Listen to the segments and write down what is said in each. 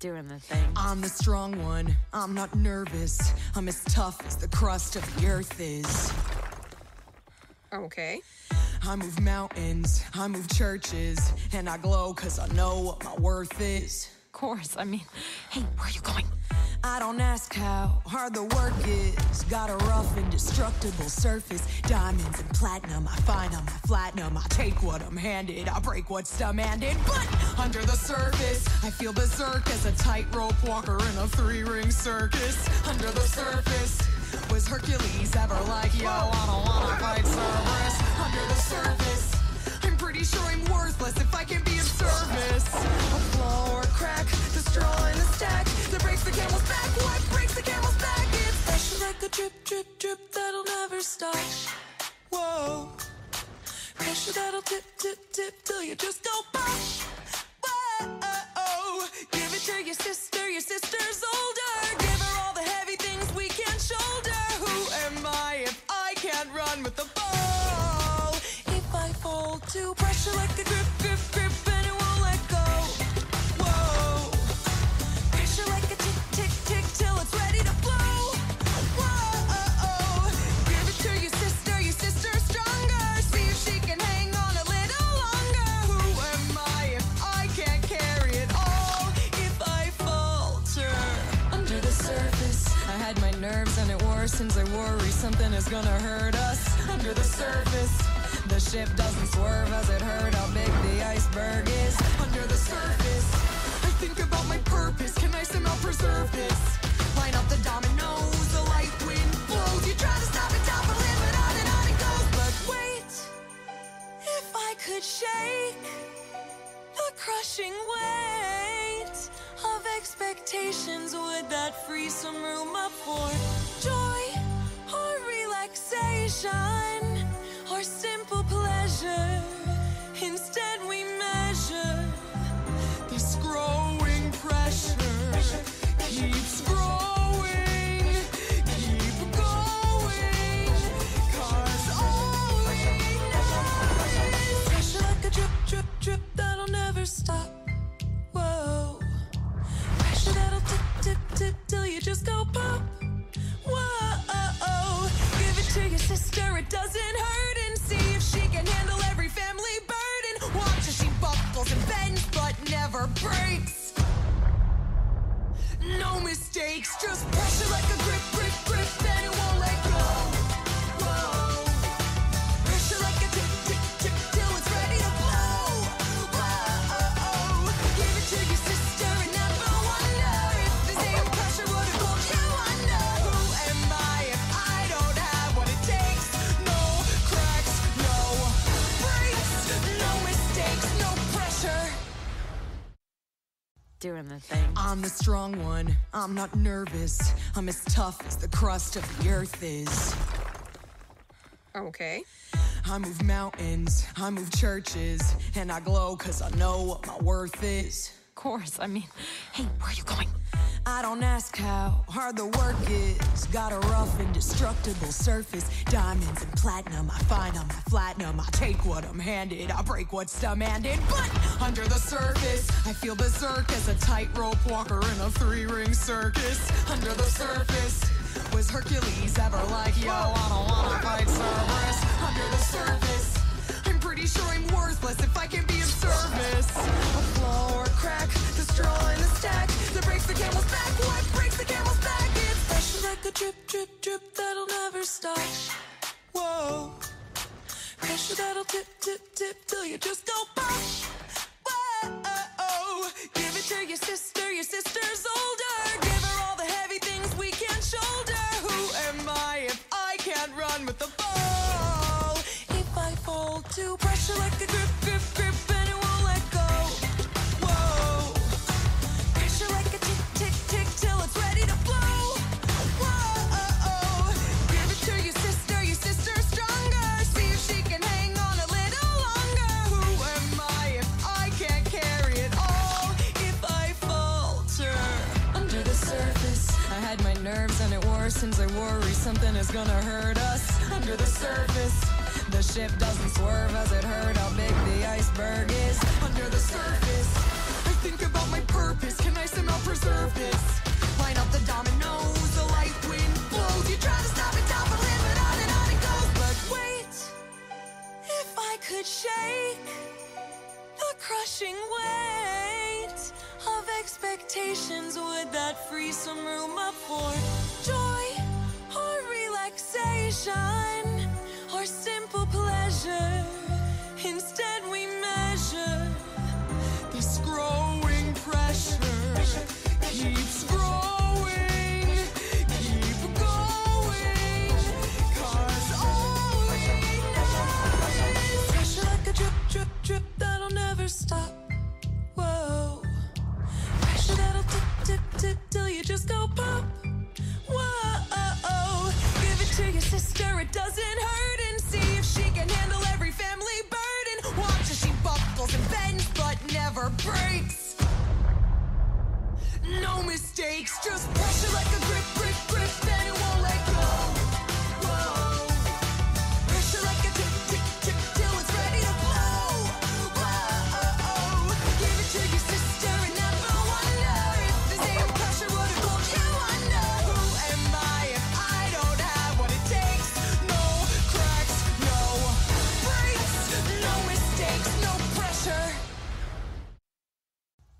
doing the thing. I'm the strong one. I'm not nervous. I'm as tough as the crust of the earth is. Okay. I move mountains, I move churches, and I glow cause I know what my worth is. Of course. I mean, hey, where are you going? I don't ask how hard the work is. Got a rough, indestructible surface. Diamonds and platinum, I find them, I flatten them. I take what I'm handed, I break what's demanded. But under the surface, I feel berserk as a tightrope walker in a three ring circus. Under the surface, was Hercules ever like, yo, I don't wanna fight Cerberus? Under the surface, I'm pretty sure I'm worthless if I can be of service. A flaw or a crack, the straw in the stack breaks the camel's back. What breaks the camel's back? It's pressure like a drip, drip, drip that'll never stop. Whoa. Pressure that'll tip, tip, tip till you just go pop. Whoa. Give it to your sister, your sister's older. Something is gonna hurt us under the surface. The ship doesn't swerve as it hurt how big the iceberg is under the just I'm the strong one. I'm not nervous. I'm as tough as the crust of the earth is. Okay. I move mountains, I move churches, and I glow cause I know what my worth is. Of course. I mean, hey, where are you going? I don't ask how hard the work is. Got a rough, indestructible surface. Diamonds and platinum, I find them, I flatten them. I take what I'm handed, I break what's demanded. But under the surface, I feel berserk as a tightrope walker in a three ring circus. Under the surface, was Hercules ever like, yo, I don't wanna fight Something is gonna hurt us under the surface. The ship doesn't swerve as it hurt. how big the iceberg is under the surface. I think about my purpose. Can I somehow preserve this? Line up the dominoes, the light wind blows. You try to stop it down, but live it on and on it goes. But wait, if I could shake the crushing weight of expectations, would that free some room up for? Relaxation or simple pleasure? Instead, we measure this growing pressure keeps growing. Mistakes, just pressure like a grip, grip,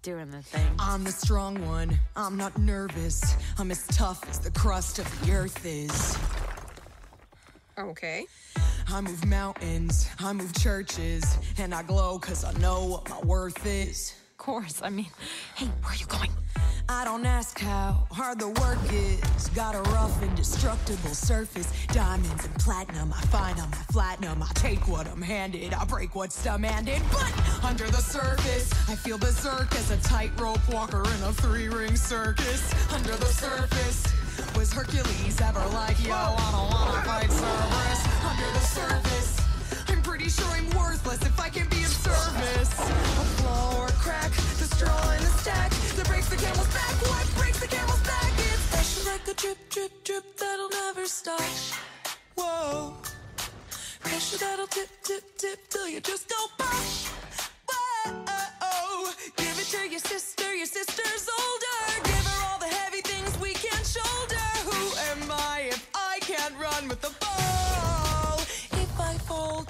Doing the thing. I'm the strong one. I'm not nervous. I'm as tough as the crust of the earth is. Okay. I move mountains, I move churches, and I glow cause I know what my worth is. Of course. I mean, hey, where are you going? I don't ask how hard the work is. Got a rough, indestructible surface. Diamonds and platinum, I find on my platinum. I take what I'm handed, I break what's demanded. But under the surface, I feel berserk as a tightrope walker in a three ring circus. Under the surface, was Hercules ever like, yo, I don't wanna fight Cerberus? Under the surface, I'm pretty sure I'm worthless if I can be drip, drip, drip that'll never stop. Whoa. Pressure that'll tip, tip, tip till you just go. Whoa. Give it to your sister, your sister's older. Give her all the heavy things we can't shoulder. Who am I if I can't run with the ball? If I fall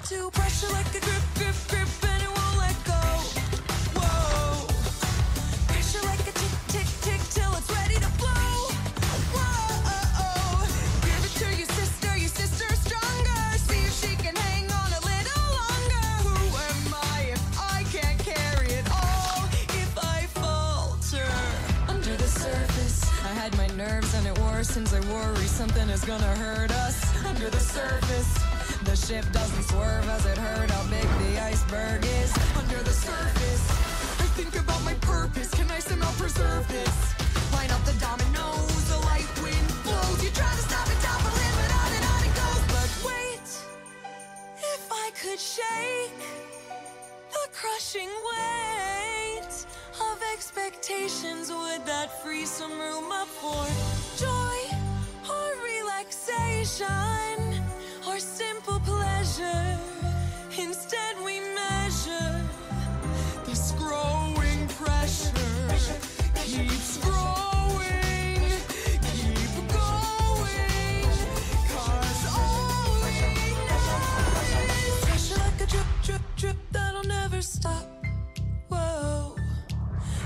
something is gonna hurt us under the surface. The ship doesn't swerve as it hurt relaxation or simple pleasure? Instead, we measure this growing pressure keeps growing. Keep going, 'cause all we know is pressure like a drip, drip, drip that'll never stop. Whoa,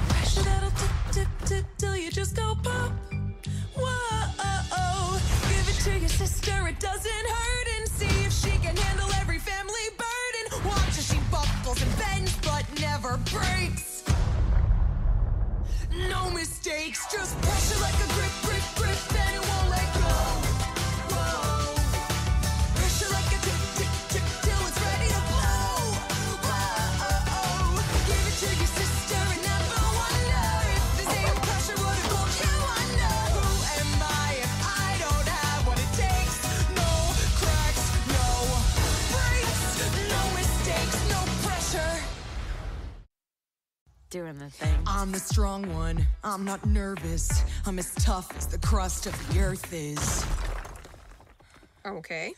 pressure that'll tip, tip, tip till you just go pop. It doesn't hurt, and see if she can handle every family burden. Watch as she buckles and bends, but never breaks. No mistakes, just pressure like a grip, grip, strong one. I'm not nervous. I'm as tough as the crust of the earth is. Okay.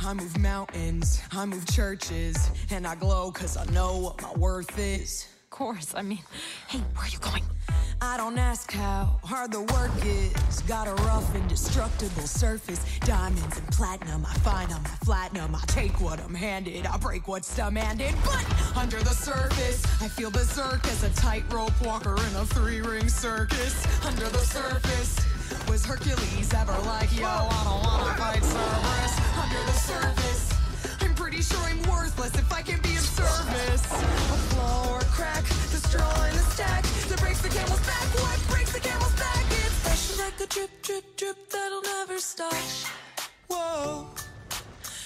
I move mountains, I move churches, and I glow cause I know what my worth is. Of course. I mean, hey, where are you going? I don't ask how hard the work is. Got a rough, indestructible surface. Diamonds and platinum, I find on my platinum. I take what I'm handed, I break what's demanded. But under the surface, I feel berserk as a tightrope walker in a three ring circus. Under the surface, was Hercules ever like, yo, I don't wanna fight Cerberus? Under the surface, I'm pretty sure I'm worthless if I can be of service. A flaw or crack, the breaks the camel's back. What breaks the camel's back? It's fresh like a drip, drip, drip that'll never stop. Whoa.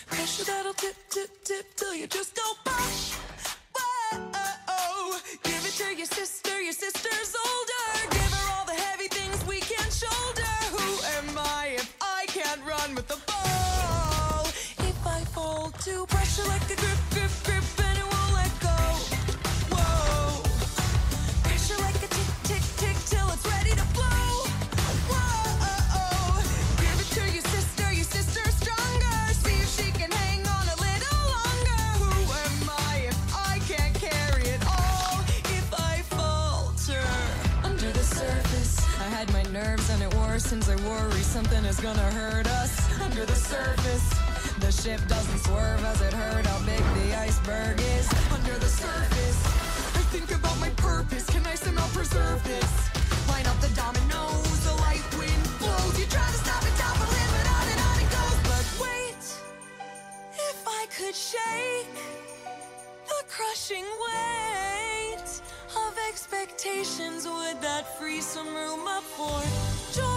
Pressure that'll tip, tip, tip till you just go pop. Whoa. Give it to your sister, your sister's and. I worry something is gonna hurt us under the surface. The ship doesn't swerve as it hurt how big the iceberg is under the surface. I think about my purpose. Can I somehow preserve this? Line up the dominoes, the light wind blows. You try to stop it, topple it, but on and on it goes. But wait, if I could shake the crushing weight of expectations, would that free some room up for joy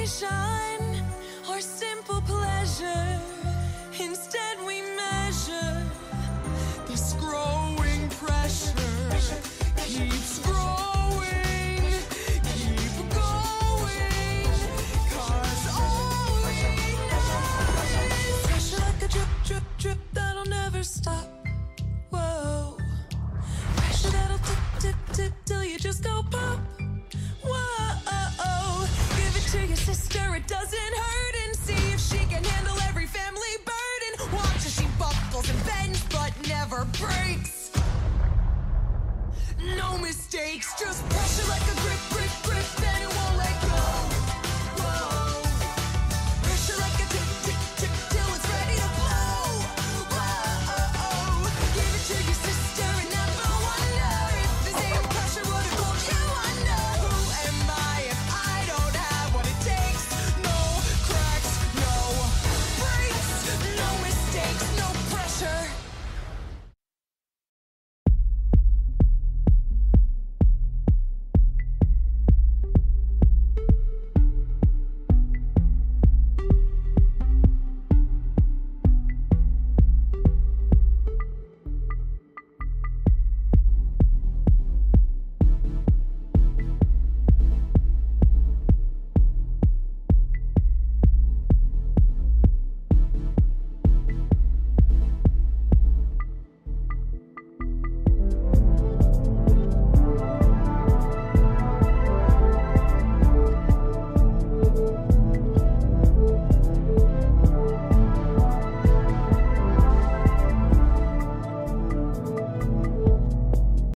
relaxation or simple pleasure? Just.